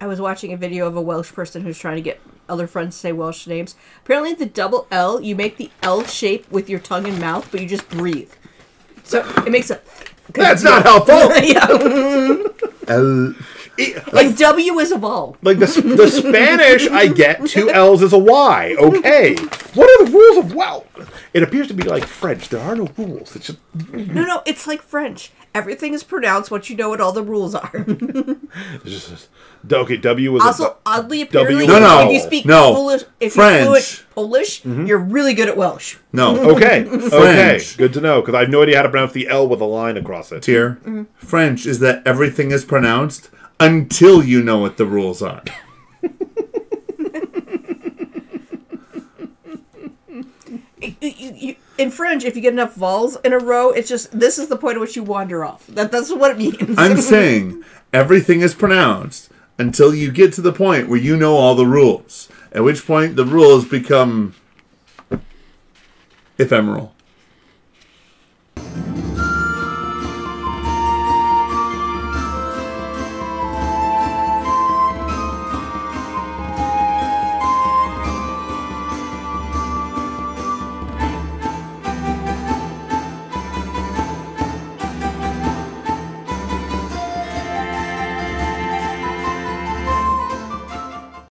I was watching a video of a Welsh person who's trying to get other friends to say Welsh names. Apparently, the double L, you make the L shape with your tongue and mouth, but you just breathe. So it makes a. That's not helpful. yeah. El- Like W is a vowel. Like the, the Spanish, I get two L's is a Y. Okay. What are the rules of well? It appears to be like French. There are no rules. It's just No, no, it's like French. Everything is pronounced once you know what all the rules are. it's just okay. W is also, a, oddly, apparently, No, no, if you speak no. Polish, if French. you're fluent Polish, mm-hmm. you're really good at Welsh. no. okay. Okay. French. Good to know because I have no idea how to pronounce the L with a line across it. Here, mm-hmm. French is that everything is pronounced until you know what the rules are. You- you- in French, if you get enough vowels in a row, it's just this is the point at which you wander off. That that's what it means. I'm saying everything is pronounced until you get to the point where you know all the rules. At which point the rules become ephemeral.